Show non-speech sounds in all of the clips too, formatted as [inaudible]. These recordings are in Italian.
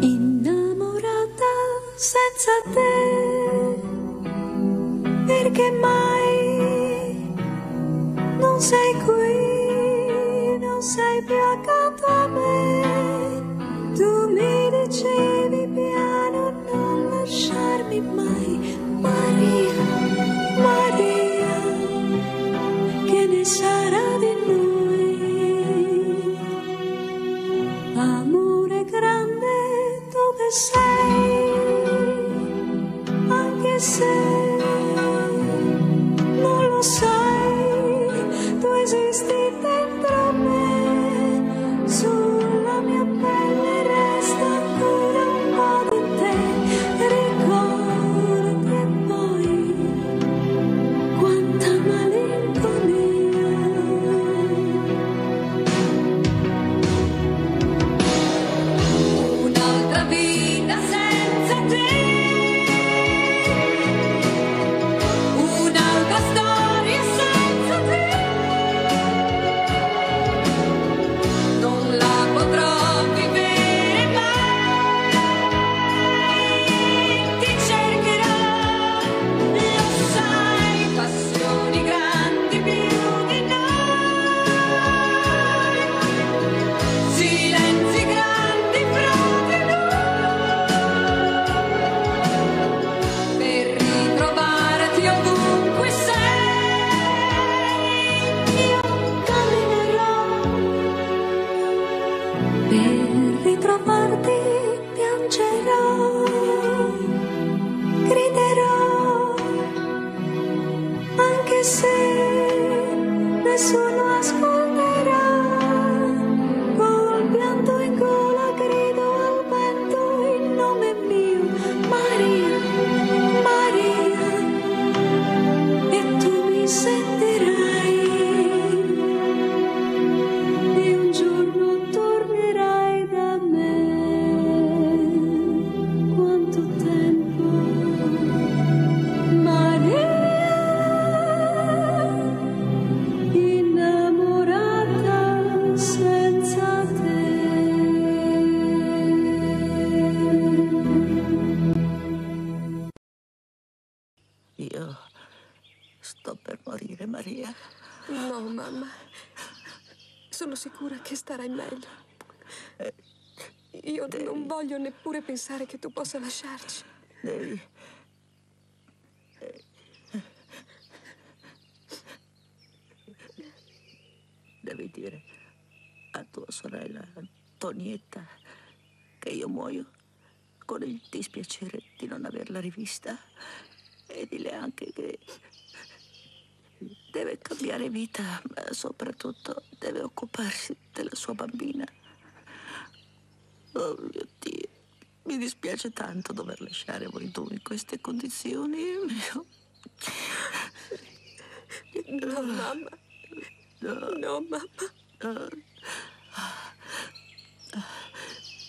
Innamorata senza te, pensare che tu possa lasciarci. Devi... Devi dire a tua sorella Antonietta che io muoio con il dispiacere di non averla rivista e dile anche che deve cambiare vita, ma soprattutto deve occuparsi della sua bambina. Oh mio Dio, mi dispiace tanto dover lasciare voi due in queste condizioni. Io- No, mamma. No, mamma.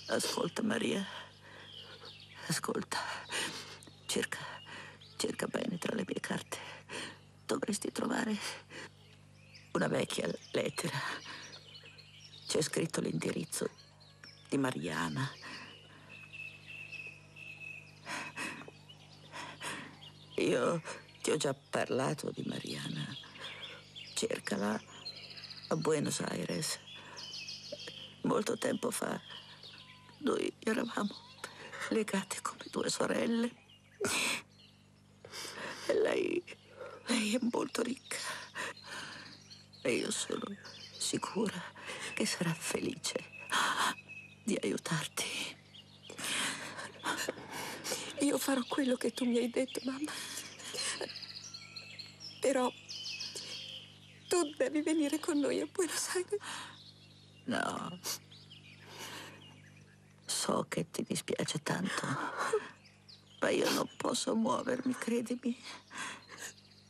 Ascolta, Maria. Ascolta. Cerca, cerca bene tra le mie carte. Dovresti trovare una vecchia lettera. C'è scritto l'indirizzo di Mariana. Io ti ho già parlato di Mariana. Cercala a Buenos Aires. Molto tempo fa noi eravamo legate come due sorelle. E lei, lei è molto ricca. E io sono sicura che sarà felice di aiutarti. Io farò quello che tu mi hai detto, mamma. Però tu devi venire con noi a Buenos Aires. No. So che ti dispiace tanto, ma io non posso muovermi, credimi.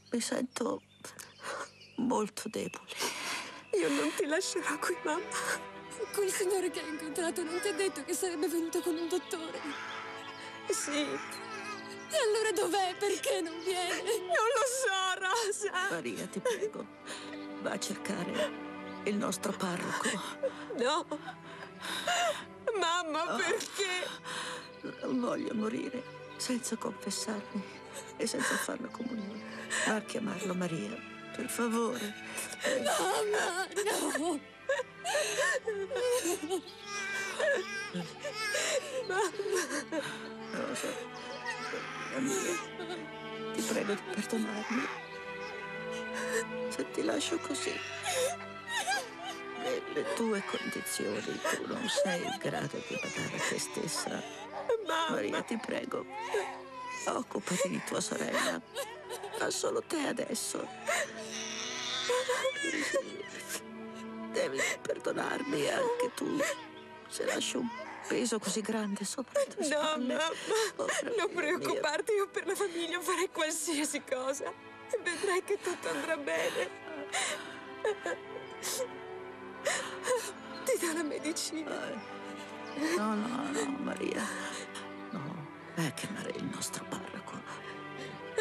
Mi sento molto debole. Io non ti lascerò qui, mamma. Quel signore che hai incontrato non ti ha detto che sarebbe venuto con un dottore. Sì, E allora dov'è? Perché non viene? non lo so, Rosa. Maria, ti prego, va a cercare il nostro parroco. No. Mamma, perché? Non voglio morire senza confessarmi e senza fare la comunione. Va a chiamarlo Maria, per favore. Mamma, no! Rosa, la mia, ti prego di perdonarmi. Se ti lascio così, nelle tue condizioni, tu non sei in grado di badare a te stessa. Maria, ti prego, occupati di tua sorella. Ha solo te adesso. Devi perdonarmi anche tu se lascio un peso così grande sopra le tue No, spalle. mamma, Povera non preoccuparti, io per la famiglia farei qualsiasi cosa. E vedrai che tutto andrà bene. Ti do la medicina. No, no, no, Maria. No, a chiamare il nostro parroco.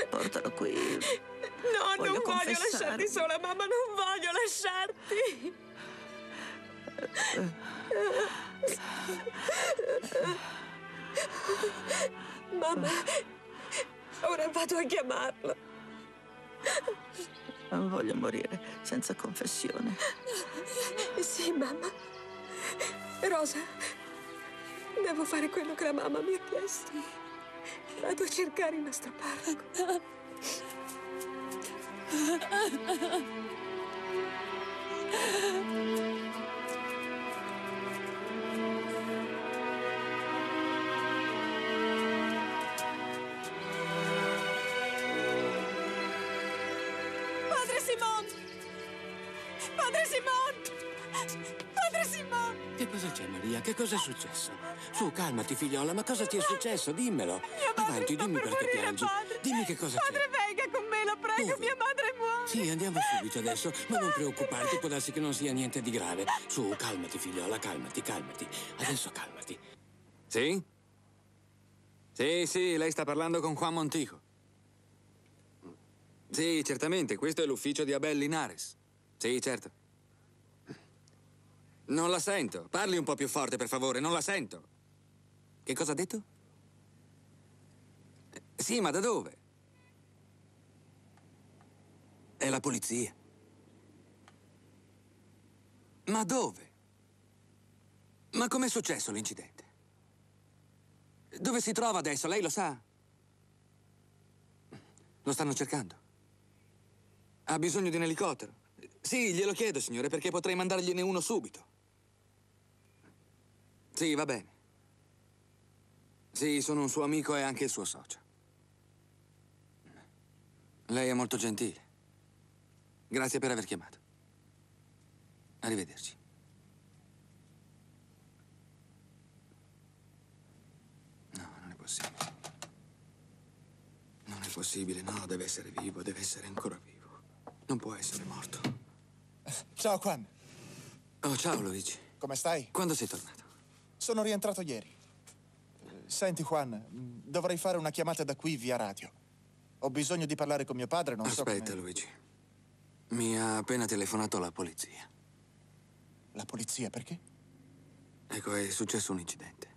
Portalo qui. No, Voglio non voglio lasciarti sola, mamma, non voglio lasciarti. Mamma, ora vado a chiamarlo. Non voglio morire senza confessione. Sì, mamma. Rosa, devo fare quello che la mamma mi ha chiesto. Vado a cercare il nostro parroco. Padre [laughs] c'è, Maria? Che cosa è successo? Su, calmati, figliola, ma cosa ti è successo? Dimmelo. Avanti, dimmi perché piangi. Dimmi che cosa Padre, c'è. venga con me, la prego, Dove? mia madre muore. Sì, andiamo subito adesso, ma non preoccuparti, può darsi che non sia niente di grave. Su, calmati, figliola, calmati, calmati. Adesso calmati. Sì? Sì, sì, lei sta parlando con Juan Montijo. Sì, certamente, questo è l'ufficio di Abel Linares. Sì, certo. Non la sento. Parli un po' più forte, per favore, non la sento. Che cosa ha detto? Eh, Sì, ma da dove? È la polizia. Ma dove? Ma com'è successo l'incidente? Dove si trova adesso? Lei lo sa? Lo stanno cercando. Ha bisogno di un elicottero. Sì, glielo chiedo, signore, perché potrei mandargliene uno subito. Sì, va bene. Sì, sono un suo amico e anche il suo socio. Lei è molto gentile. Grazie per aver chiamato. Arrivederci. No, non è possibile. Non è possibile, no, deve essere vivo, deve essere ancora vivo. Non può essere morto. Ciao Juan, Oh, ciao Luigi. come stai? Quando sei tornato? Sono rientrato ieri. Senti Juan, dovrei fare una chiamata da qui via radio. Ho bisogno di parlare con mio padre, non Aspetta, so come... Luigi. Mi ha appena telefonato la polizia. La polizia, perché? Ecco, è successo un incidente.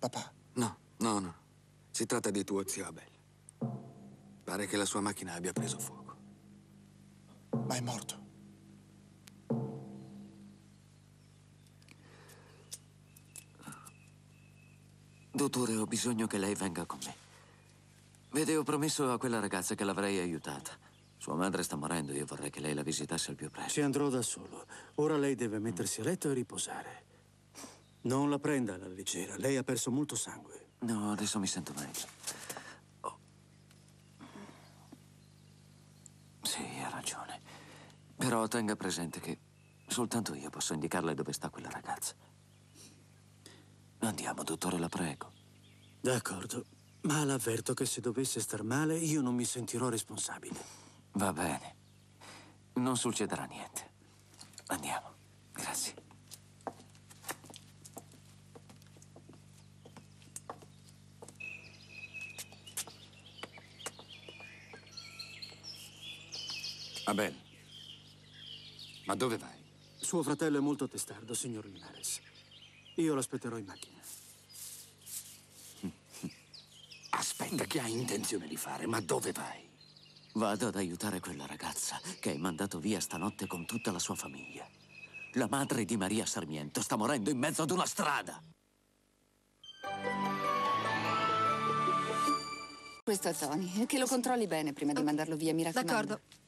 Papà, No, no, no. Si tratta di tuo zio Abel. Pare che la sua macchina abbia preso fuoco. ma è morto. Dottore, ho bisogno che lei venga con me. Vede, ho promesso a quella ragazza che l'avrei aiutata. Sua madre sta morendo e io vorrei che lei la visitasse al più presto. Ci andrò da solo. Ora lei deve mettersi a letto e riposare. Non la prenda alla leggera. Lei ha perso molto sangue. No, adesso mi sento meglio. Oh. Sì, ha ragione. Però tenga presente che soltanto io posso indicarle dove sta quella ragazza. Andiamo, dottore, la prego. D'accordo, ma l'avverto che se dovesse star male io non mi sentirò responsabile. Va bene. Non succederà niente. Andiamo. Grazie. Abel, ma dove vai? Suo fratello è molto testardo, signor Linares. Io l'aspetterò in macchina. [laughs] Aspetta, che hai intenzione di fare? Ma dove vai? Vado ad aiutare quella ragazza che hai mandato via stanotte con tutta la sua famiglia. La madre di Maria Sarmiento sta morendo in mezzo ad una strada. Questo è Tony. Che lo controlli bene prima di mandarlo via, mi raccomando. D'accordo.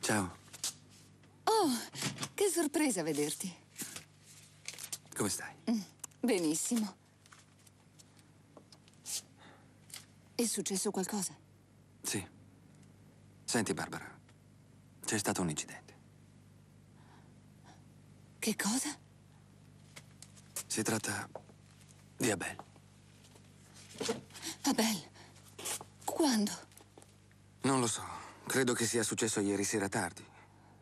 Ciao, Oh, che sorpresa vederti. come stai? Benissimo. È successo qualcosa? Sì. Senti, Barbara, c'è stato un incidente. Che cosa? Si tratta di Abel. Abel. Quando? Non lo so. Credo che sia successo ieri sera tardi.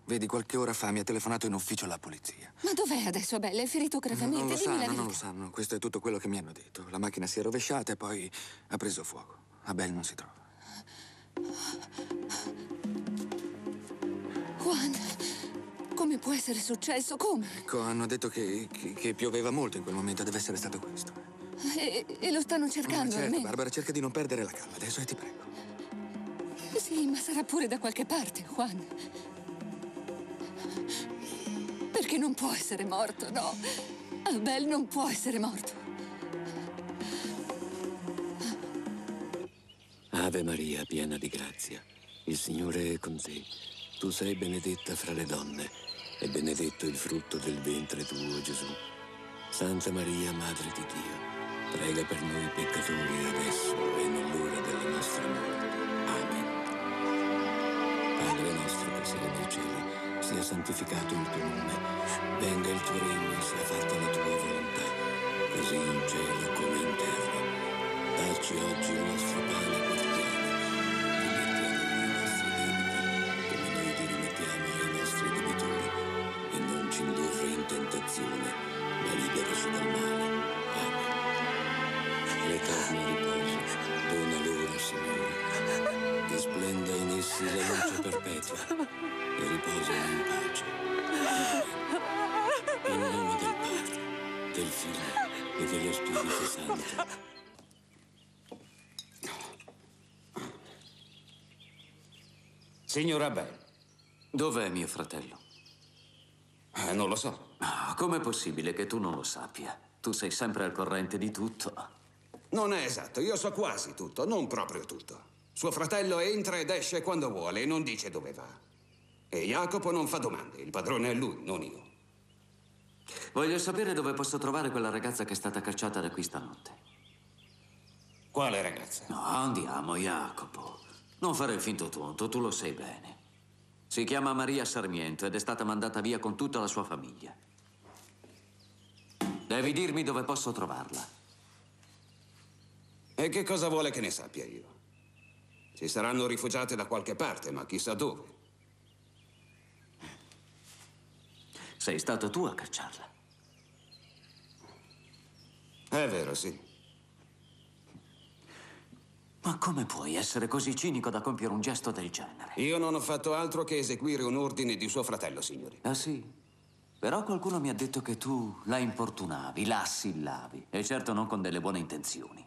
Vedi, qualche ora fa mi ha telefonato in ufficio la polizia. Ma dov'è adesso Abel? È ferito gravemente? Non lo Dimmi sanno, non lo sanno. Questo è tutto quello che mi hanno detto. La macchina si è rovesciata e poi ha preso fuoco. Abel non si trova. Juan, come può essere successo? Come? Ecco, hanno detto che, che- che pioveva molto in quel momento. Deve essere stato questo. E, e lo stanno Ma cercando certo, almeno? Barbara, cerca di non perdere la calma adesso e ti prego. Sì, ma sarà pure da qualche parte, Juan. Perché non può essere morto, no? Abel non può essere morto. Ave Maria, piena di grazia, il Signore è con te. Tu sei benedetta fra le donne e benedetto il frutto del ventre tuo, Gesù. Santa Maria, Madre di Dio, prega per noi peccatori adesso e nell'ora della nostra morte. Amen. Padre nostro che sei nei cieli, sia santificato il tuo nome, venga il tuo regno, sia fatta la tua volontà, così in cielo come in terra. Dacci oggi il nostro pane quotidiano. Rimetti a noi i nostri debiti, come noi li rimettiamo ai nostri debitori. E non ci indurre in tentazione, ma liberaci dal male. Amen. L'eterno riposo, dona Spirito Santo. Signor Abel. Dov'è mio fratello? Eh, non lo so. Ah, com'è possibile che tu non lo sappia? Tu sei sempre al corrente di tutto. Non è esatto, io so quasi tutto, non proprio tutto. Suo fratello entra ed esce quando vuole e non dice dove va. E Jacopo non fa domande, il padrone è lui, non io. Voglio sapere dove posso trovare quella ragazza che è stata cacciata da qui stanotte. Quale ragazza? No, andiamo, Jacopo. Non fare il finto tonto, tu lo sai bene. Si chiama Maria Sarmiento ed è stata mandata via con tutta la sua famiglia. Devi dirmi dove posso trovarla. E che cosa vuole che ne sappia io? Si saranno rifugiate da qualche parte, ma chissà dove. Sei stato tu a cacciarla. È vero, sì. Ma come puoi essere così cinico da compiere un gesto del genere? Io non ho fatto altro che eseguire un ordine di suo fratello, signori. Ah sì? Però qualcuno mi ha detto che tu la importunavi, la assillavi. E certo non con delle buone intenzioni.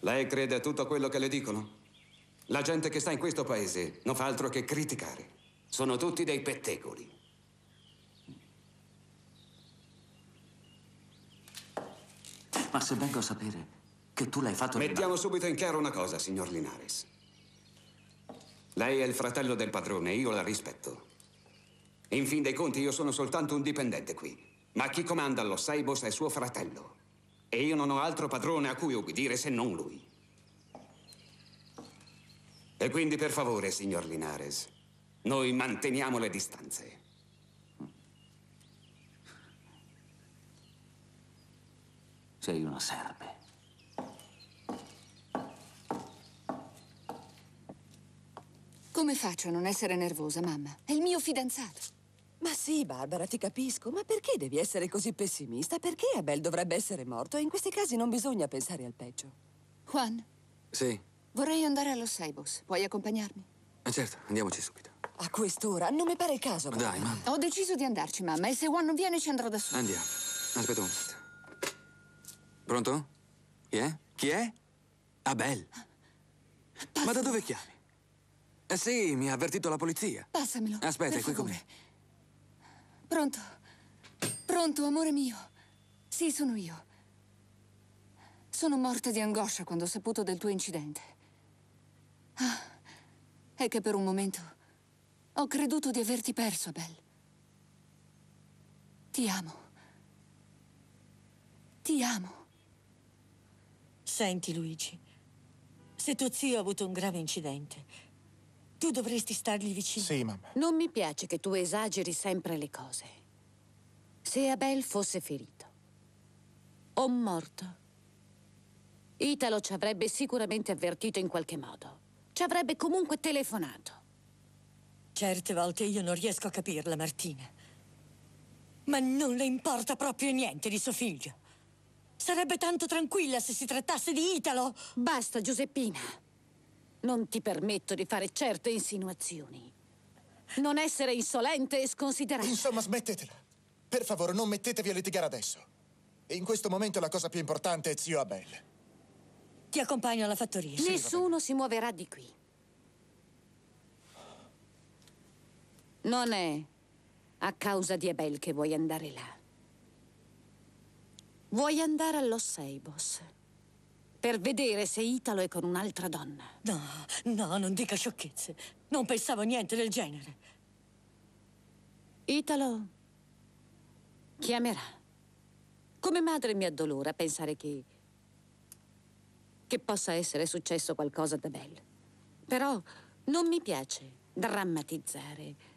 Lei crede a tutto quello che le dicono? La gente che sta in questo paese non fa altro che criticare. Sono tutti dei pettegoli. Ma se vengo a sapere che tu l'hai fatto... Mettiamo subito in chiaro una cosa, signor Linares. Lei è il fratello del padrone, io la rispetto. In fin dei conti io sono soltanto un dipendente qui. Ma chi comanda lo Saibos è suo fratello. E io non ho altro padrone a cui obbedire se non lui. E quindi per favore, signor Linares, noi manteniamo le distanze. Sei una serpe. Come faccio a non essere nervosa, mamma? È il mio fidanzato. Ma sì, Barbara, ti capisco, ma perché devi essere così pessimista? Perché Abel dovrebbe essere morto? E in questi casi non bisogna pensare al peggio. Juan, Sì, vorrei andare allo Seibos. Puoi accompagnarmi? eh, certo, andiamoci subito. A quest'ora non mi pare il caso. Barbara. Dai, mamma, Ho deciso di andarci, mamma, e se Juan non viene ci andrò da sola. andiamo. Aspetta un momento. Pronto? Chi è? Chi è? Abel. Ma da dove chiami? Eh sì, mi ha avvertito la polizia. Passamelo. Aspetta, è qui con me. Pronto? Pronto, amore mio? Sì, sono io. Sono morta di angoscia quando ho saputo del tuo incidente. Ah, è che per un momento ho creduto di averti perso, Abel. Ti amo. Ti amo. Senti, Luigi, se tuo zio ha avuto un grave incidente, tu dovresti stargli vicino. Sì, mamma. Non mi piace che tu esageri sempre le cose. Se Abel fosse ferito o morto, Italo ci avrebbe sicuramente avvertito in qualche modo. Ci avrebbe comunque telefonato. Certe volte io non riesco a capirla, Martina. Ma non le importa proprio niente di suo figlio. Sarebbe tanto tranquilla se si trattasse di Italo. Basta, Giuseppina. Non ti permetto di fare certe insinuazioni. Non essere insolente e sconsiderato. Insomma, smettetela. Per favore, non mettetevi a litigare adesso. E in questo momento la cosa più importante è zio Abel. Ti accompagno alla fattoria. Nessuno si muoverà di qui. Non è a causa di Abel che vuoi andare là. Vuoi andare allo Seibos per vedere se Italo è con un'altra donna. No, no, non dica sciocchezze. Non pensavo niente del genere. Italo chiamerà. Come madre mi addolora pensare che... che possa essere successo qualcosa da Belle. Però non mi piace drammatizzare,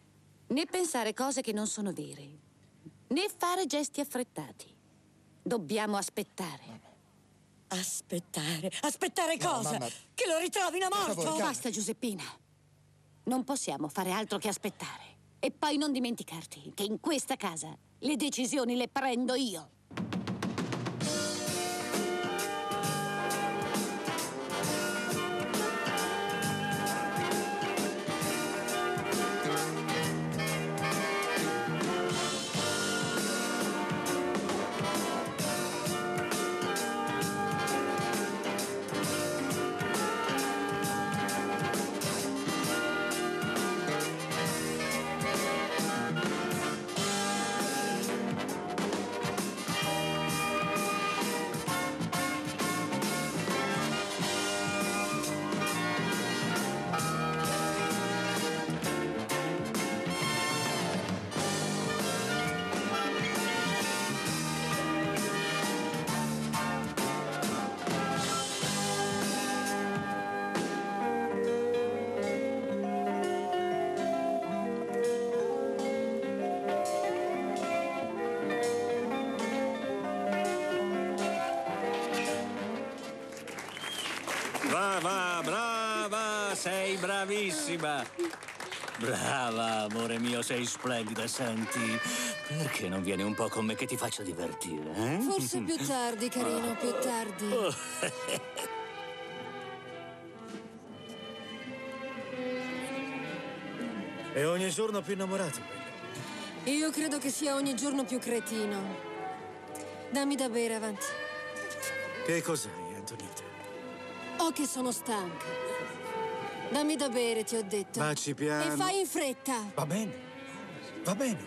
né pensare cose che non sono vere, né fare gesti affrettati. Dobbiamo aspettare. Aspettare? Aspettare No, cosa? mamma. Che lo ritrovino morto? Basta, Giuseppina. Non possiamo fare altro che aspettare. E poi non dimenticarti che in questa casa le decisioni le prendo io. Brava, brava, sei bravissima. Brava, amore mio, sei splendida, senti. Perché non vieni un po' con me che ti faccia divertire? eh? Forse più tardi, carino, più tardi. Oh. [laughs] E ogni giorno più innamorato. Io credo che sia ogni giorno più cretino. Dammi da bere avanti. Che cos'hai, Antonietta? Oh, che sono stanca. Dammi da bere, ti ho detto. Baci piano. E fai in fretta. Va bene, va bene.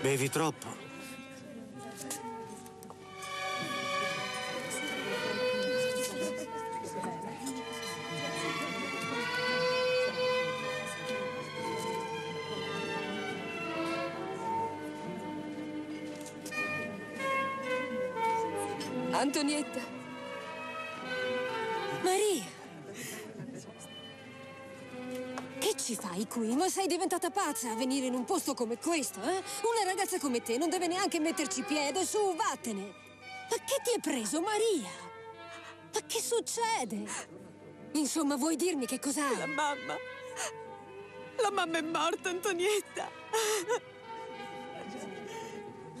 Bevi troppo. Antonietta. Maria! Che ci fai qui? Ma sei diventata pazza a venire in un posto come questo, eh? Una ragazza come te non deve neanche metterci piede, su, vattene! Ma che ti è preso, Maria? Ma che succede? Insomma, vuoi dirmi che cos'hai? La mamma. La mamma è morta, Antonietta.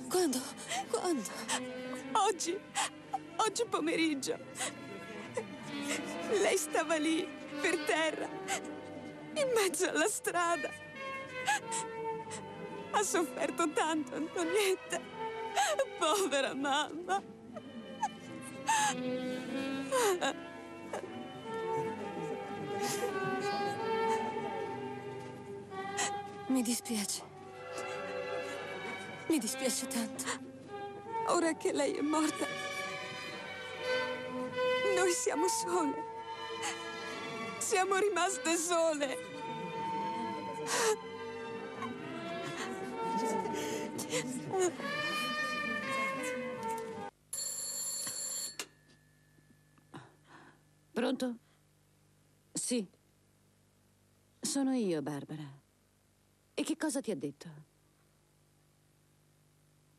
Quando? Quando? Oggi. Oggi pomeriggio. Lei stava lì, per terra, in mezzo alla strada. Ha sofferto tanto, Antonietta. Povera mamma. Mi dispiace. Mi dispiace tanto. Ora che lei è morta, noi siamo sole. Siamo rimaste sole. Pronto? Sì. Sono io, Barbara. E che cosa ti ha detto?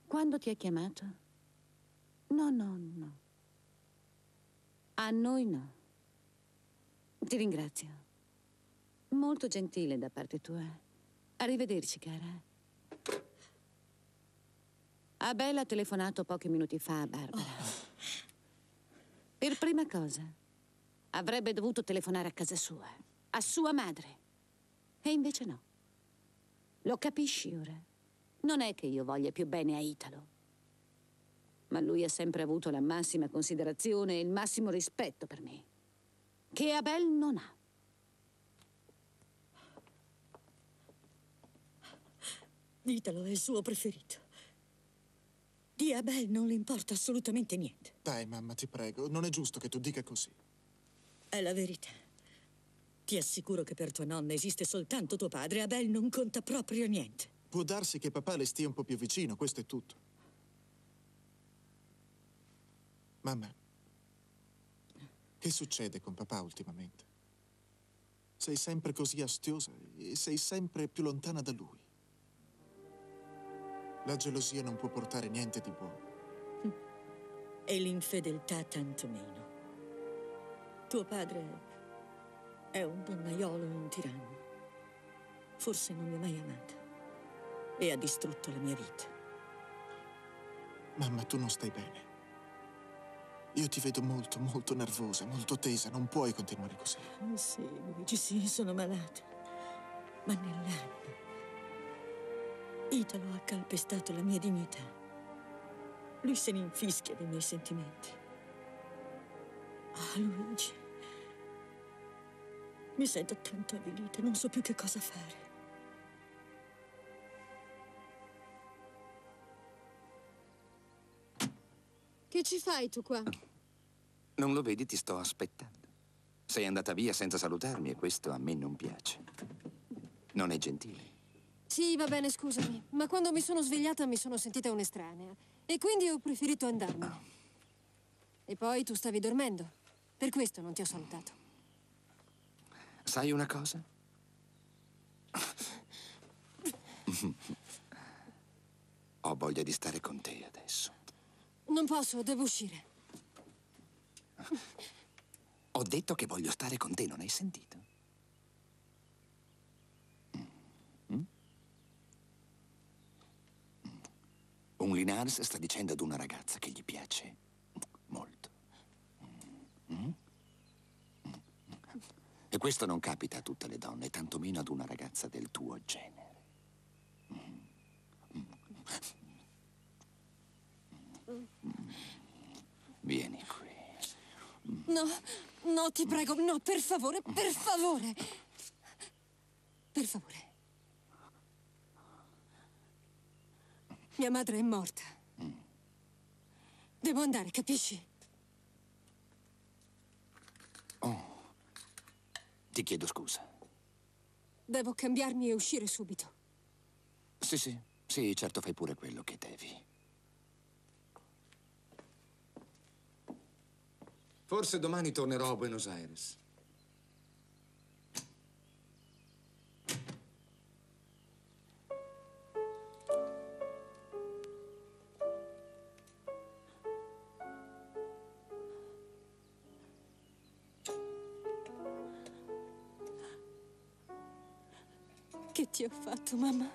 Quando ti ha chiamato? No, no, no. A noi no. Ti ringrazio. Molto gentile da parte tua. Arrivederci, cara. Abel ha telefonato pochi minuti fa a Barbara. Per prima cosa, avrebbe dovuto telefonare a casa sua, a sua madre. E invece no. Lo capisci ora? Non è che io voglia più bene a Italo. Ma lui ha sempre avuto la massima considerazione e il massimo rispetto per me. Che Abel non ha. Italo è il suo preferito. Di Abel non le importa assolutamente niente. Dai, mamma, ti prego, non è giusto che tu dica così. È la verità. Ti assicuro che per tua nonna esiste soltanto tuo padre. Abel non conta proprio niente. Può darsi che papà le stia un po' più vicino, questo è tutto. Mamma, che succede con papà ultimamente? Sei sempre così astiosa e sei sempre più lontana da lui. La gelosia non può portare niente di buono. E l'infedeltà tanto meno. Tuo padre è un donnaiolo e un tiranno. Forse non mi ha mai amata. E ha distrutto la mia vita. Mamma, tu non stai bene. Io ti vedo molto, molto nervosa, molto tesa. Non puoi continuare così. Oh, sì, Luigi, sì, sono malata. Ma nell'anima. Italo ha calpestato la mia dignità. Lui se ne infischia dei miei sentimenti. Ah, Luigi. Mi sento tanto avvilita, non so più che cosa fare. Che ci fai tu qua? Non lo vedi, ti sto aspettando. Sei andata via senza salutarmi e questo a me non piace. Non è gentile. Sì, va bene, scusami. Ma quando mi sono svegliata mi sono sentita un'estranea. E quindi ho preferito andarmene. E poi tu stavi dormendo. Per questo non ti ho salutato. Sai una cosa? Ho voglia di stare con te adesso. Non posso, devo uscire. Ho detto che voglio stare con te, non hai sentito? Un Linares sta dicendo ad una ragazza che gli piace molto. E questo non capita a tutte le donne, tantomeno ad una ragazza del tuo genere. Vieni qui. No, no, ti prego, no, per favore, per favore. Per favore. Mia madre è morta. Devo andare, capisci? Ti chiedo scusa. Devo cambiarmi e uscire subito. Sì, sì, sì, certo fai pure quello che devi. Forse domani tornerò a Buenos Aires. Che ti ho fatto, mamma?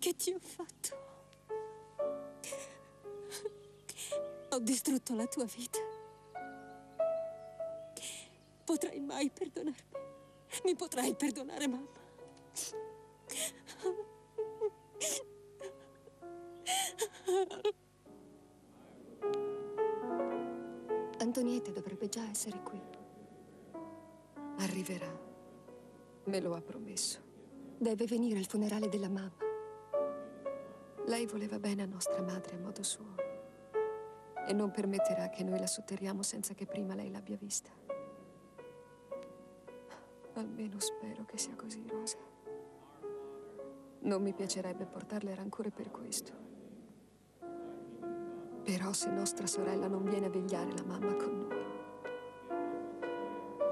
Che ti ho fatto? Ho distrutto la tua vita. Potrai mai perdonarmi? Mi potrai perdonare, mamma? Antonietta dovrebbe già essere qui. Arriverà. Me lo ha promesso. Deve venire al funerale della mamma. Lei voleva bene a nostra madre a modo suo. E non permetterà che noi la sotterriamo senza che prima lei l'abbia vista. Almeno spero che sia così, Rosa. Non mi piacerebbe portarle rancore per questo. Però se nostra sorella non viene a vegliare la mamma con noi,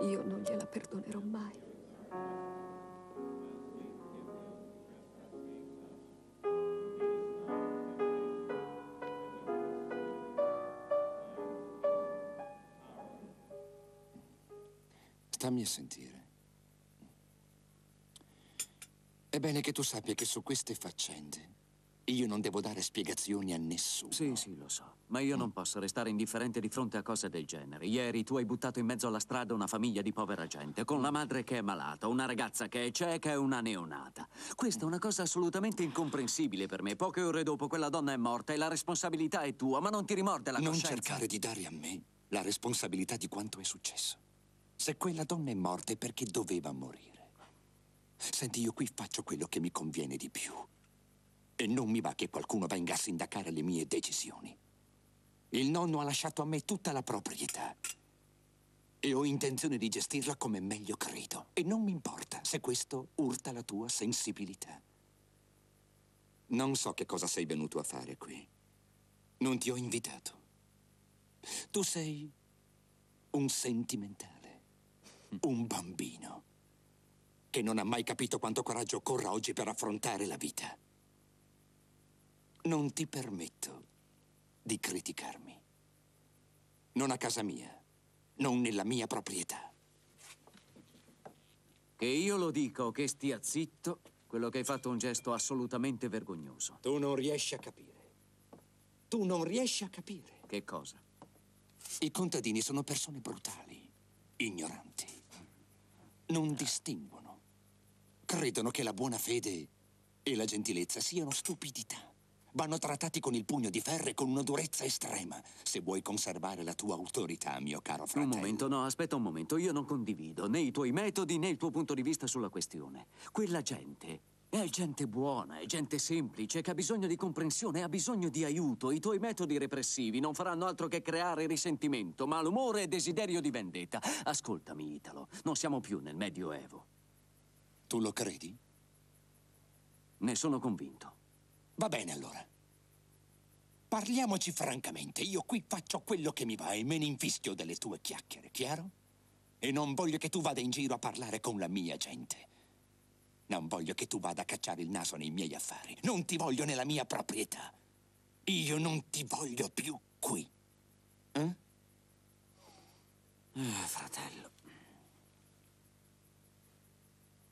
io non gliela perdonerò mai. Sentire. È bene che tu sappia che su queste faccende io non devo dare spiegazioni a nessuno. Sì, sì, lo so. Ma io non posso restare indifferente di fronte a cose del genere. Ieri tu hai buttato in mezzo alla strada una famiglia di povera gente, con la madre che è malata, una ragazza che è cieca e una neonata. Questa è una cosa assolutamente incomprensibile per me. Poche ore dopo quella donna è morta e la responsabilità è tua, ma non ti rimorde la non coscienza. cercare di dare a me la responsabilità di quanto è successo. Se quella donna è morta è perché doveva morire. Senti, io qui faccio quello che mi conviene di più. E non mi va che qualcuno venga a sindacare le mie decisioni. Il nonno ha lasciato a me tutta la proprietà. E ho intenzione di gestirla come meglio credo. E non mi importa se questo urta la tua sensibilità. Non so che cosa sei venuto a fare qui. Non ti ho invitato. Tu sei un sentimentale, un bambino, che non ha mai capito quanto coraggio occorra oggi per affrontare la vita. Non ti permetto di criticarmi. Non a casa mia, non nella mia proprietà. Che io lo dica o che stia zitto, quello che hai fatto è un gesto assolutamente vergognoso. Tu non riesci a capire. Tu non riesci a capire. Che cosa? I contadini sono persone brutali, ignoranti. Non distinguono. Credono che la buona fede e la gentilezza siano stupidità. Vanno trattati con il pugno di ferro e con una durezza estrema, se vuoi conservare la tua autorità, mio caro fratello. Un momento, no, aspetta un momento. Io non condivido né i tuoi metodi né il tuo punto di vista sulla questione. Quella gente è gente buona, è gente semplice, che ha bisogno di comprensione, ha bisogno di aiuto. I tuoi metodi repressivi non faranno altro che creare risentimento, malumore e desiderio di vendetta. Ascoltami, Italo, non siamo più nel Medioevo. Tu lo credi? Ne sono convinto. Va bene allora. Parliamoci francamente. Io qui faccio quello che mi va e me ne infischio delle tue chiacchiere, chiaro? E non voglio che tu vada in giro a parlare con la mia gente. Non voglio che tu vada a cacciare il naso nei miei affari. Non ti voglio nella mia proprietà. Io non ti voglio più qui. Eh? Ah, fratello.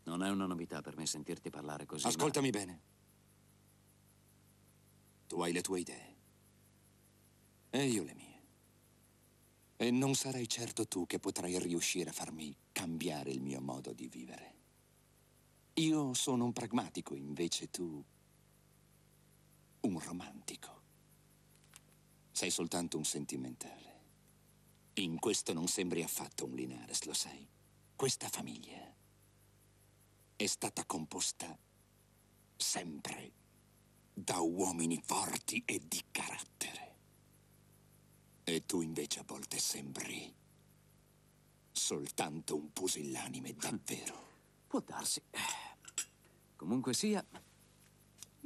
Non è una novità per me sentirti parlare così. ma- Ascoltami bene. Tu hai le tue idee. E io le mie. E non sarai certo tu che potrai riuscire a farmi cambiare il mio modo di vivere. Io sono un pragmatico, invece tu un romantico. Sei soltanto un sentimentale. In questo non sembri affatto un Linares, lo sai? Questa famiglia è stata composta sempre da uomini forti e di carattere. E tu invece a volte sembri soltanto un pusillanime davvero. Può darsi. Comunque sia,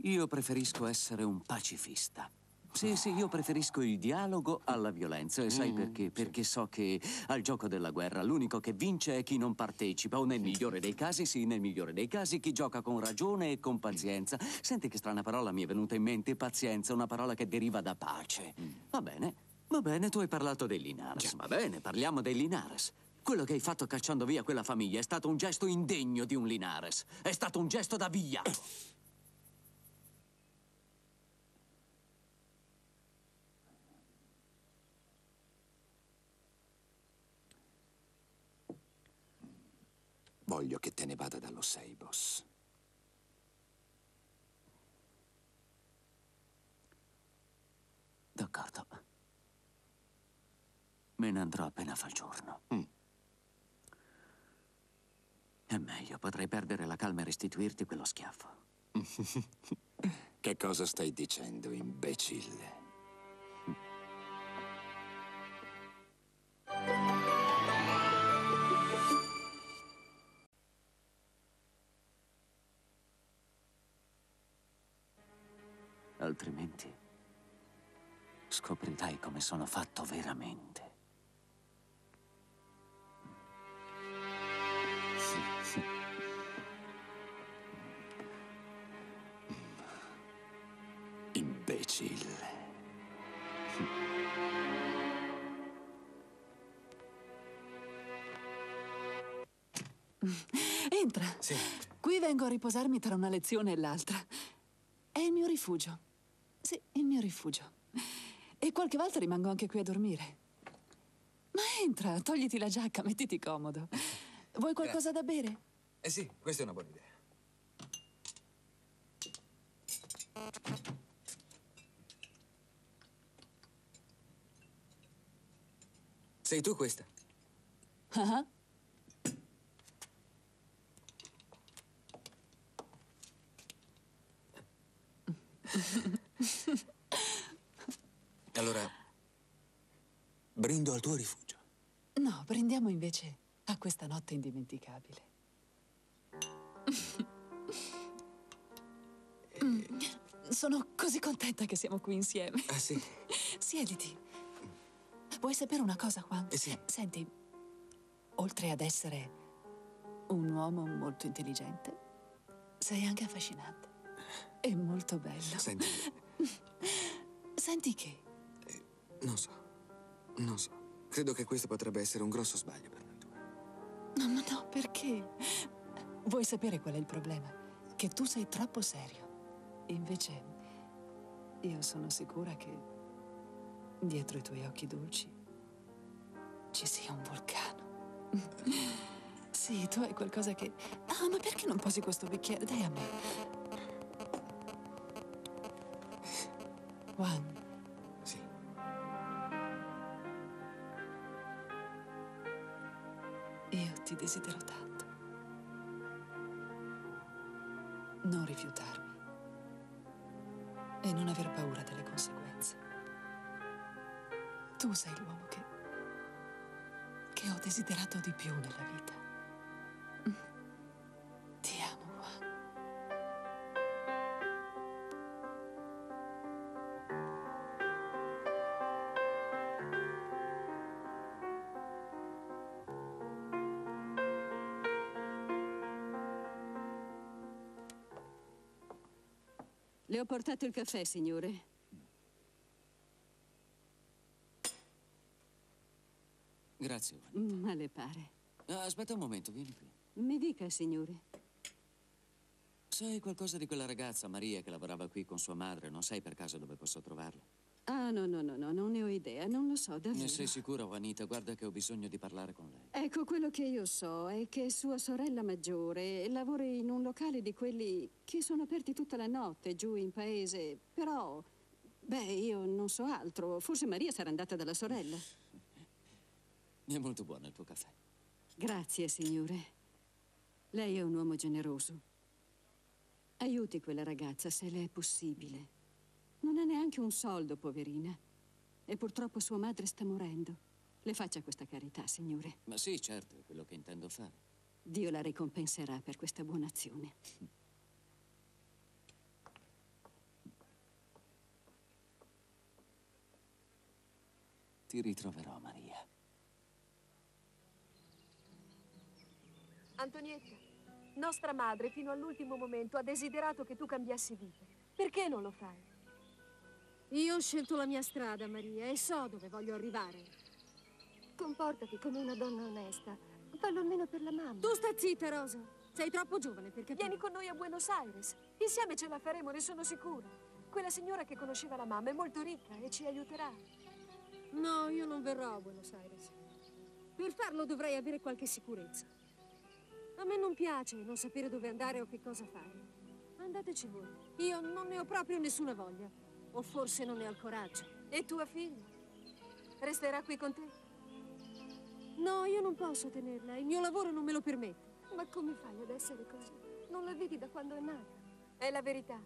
io preferisco essere un pacifista. Sì, sì, io preferisco il dialogo alla violenza. E sai Mm, perché? Perché so che al gioco della guerra l'unico che vince è chi non partecipa, o nel migliore dei casi, sì, nel migliore dei casi, chi gioca con ragione e con pazienza. Senti che strana parola mi è venuta in mente, pazienza, una parola che deriva da pace. Va bene, va bene, tu hai parlato dei Linares. Va bene, parliamo dei Linares. Quello che hai fatto cacciando via quella famiglia è stato un gesto indegno di un Linares. È stato un gesto da vigliacco. Voglio che te ne vada dallo Seibos. D'accordo. Me ne andrò appena fa giorno. È meglio, potrei perdere la calma e restituirti quello schiaffo. [laughs] che cosa stai dicendo, imbecille? Altrimenti scoprirai come sono fatto veramente. [laughs] Entra. Sì. Qui vengo a riposarmi tra una lezione e l'altra. È il mio rifugio. Sì, il mio rifugio. E qualche volta rimango anche qui a dormire. Ma entra, togliti la giacca, mettiti comodo. Vuoi qualcosa da bere? Eh sì, questa è una buona idea. Sei tu questa? Ah, Allora, brindo al tuo rifugio. No, prendiamo invece a questa notte indimenticabile. [laughs] Sono così contenta che siamo qui insieme. Ah sì? Siediti. Vuoi sapere una cosa, Juan? Eh sì. Senti, oltre ad essere un uomo molto intelligente, sei anche affascinante. E molto bello. Senti, Senti che non so. Non so. Credo che questo potrebbe essere un grosso sbaglio per noi. No, ma no, perché? Vuoi sapere qual è il problema? Che tu sei troppo serio. Invece, io sono sicura che dietro i tuoi occhi dolci ci sia un vulcano. Sì, tu hai qualcosa che... Ah, ma perché non posi questo bicchiere? Dai a me. Juan. Sì. Io ti desidero tanto. Non rifiutarmi. E non aver paura delle conseguenze. Tu sei l'uomo che. che ho desiderato di più nella vita. Le ho portato il caffè, signore. Grazie, Juan. Mm, Ma le pare. Aspetta un momento, vieni qui. Mi dica, signore. Sai qualcosa di quella ragazza, Maria, che lavorava qui con sua madre? Non sai per caso dove posso trovarla? Ah, no, no, no, no, non ne ho idea, non lo so, davvero. Ne sei sicura, Juanita? Guarda che ho bisogno di parlare con lei. Ecco, quello che io so è che sua sorella maggiore lavora in un locale di quelli che sono aperti tutta la notte giù in paese, però, beh, io non so altro. Forse Maria sarà andata dalla sorella. È molto buono il tuo caffè. Grazie, signore. Lei è un uomo generoso. Aiuti quella ragazza se le è possibile. Non ha neanche un soldo, poverina. E purtroppo sua madre sta morendo. Le faccia questa carità, signore. Ma sì, certo, è quello che intendo fare. Dio la ricompenserà per questa buona azione. Ti ritroverò, Maria. Antonietta, nostra madre fino all'ultimo momento ha desiderato che tu cambiassi vita. Perché non lo fai? Io ho scelto la mia strada, Maria, e so dove voglio arrivare. Comportati come una donna onesta. Fallo almeno per la mamma. Tu sta zitta, Rosa. Sei troppo giovane per capire. Vieni con noi a Buenos Aires. Insieme ce la faremo, ne sono sicura. Quella signora che conosceva la mamma è molto ricca e ci aiuterà. No, io non verrò a Buenos Aires. Per farlo dovrei avere qualche sicurezza. A me non piace non sapere dove andare o che cosa fare. Andateci voi. Io non ne ho proprio nessuna voglia. O forse non ne ho il coraggio. E tua figlia? Resterà qui con te? No, io non posso tenerla. Il mio lavoro non me lo permette. Ma come fai ad essere così? Non la vedi da quando è nata. È la verità.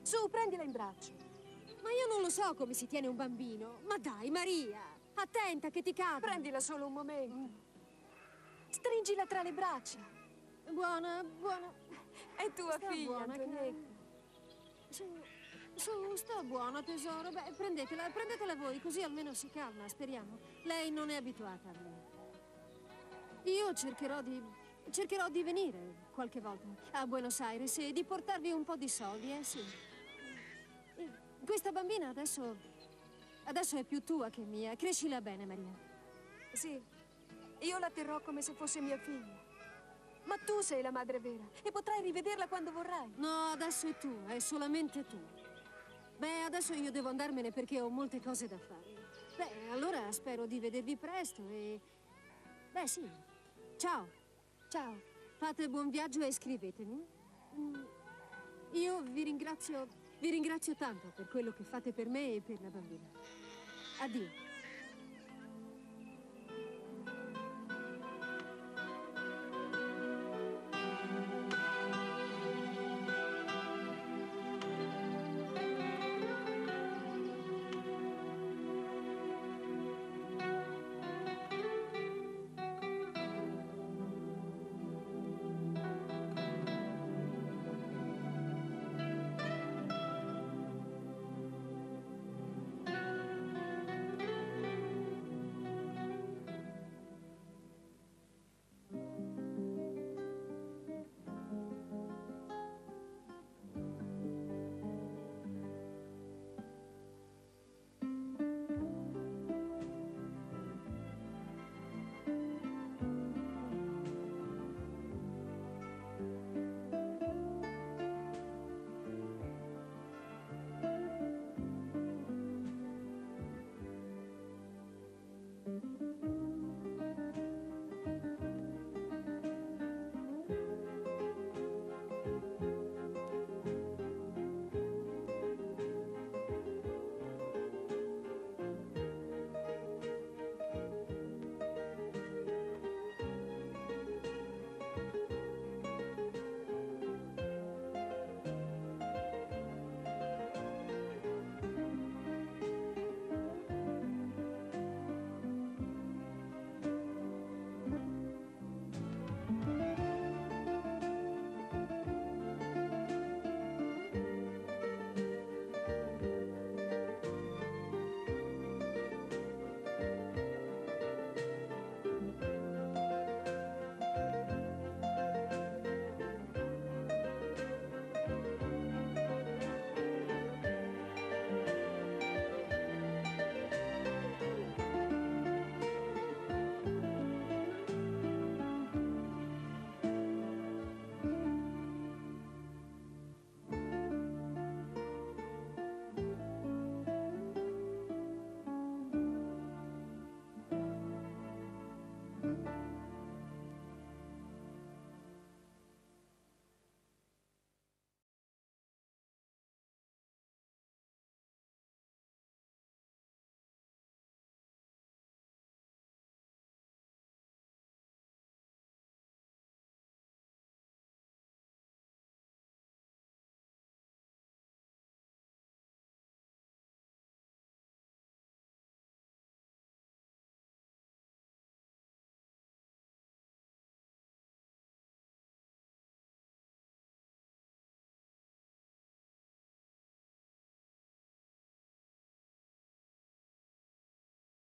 Su, prendila in braccio. Ma io non lo so come si tiene un bambino. Ma dai, Maria, attenta che ti cade. Prendila solo un momento. Stringila tra le braccia. Buona, buona. È tua Sta figlia, buona, che- Antonietta. Su, sta buona, tesoro. Beh, prendetela, prendetela voi, così almeno si calma, speriamo. Lei non è abituata a me. Io cercherò di... cercherò di venire qualche volta a Buenos Aires e di portarvi un po' di soldi, eh sì. E Questa bambina adesso... adesso è più tua che mia. Crescila bene, Maria. Sì, io la terrò come se fosse mia figlia. Ma tu sei la madre vera e potrai rivederla quando vorrai. No, adesso è tu, è solamente tu. Beh, adesso io devo andarmene perché ho molte cose da fare. Beh, allora spero di vedervi presto e... Beh, sì. Ciao. Ciao. Fate buon viaggio e scrivetemi. Mm, Io vi ringrazio, vi ringrazio tanto per quello che fate per me e per la bambina. Addio.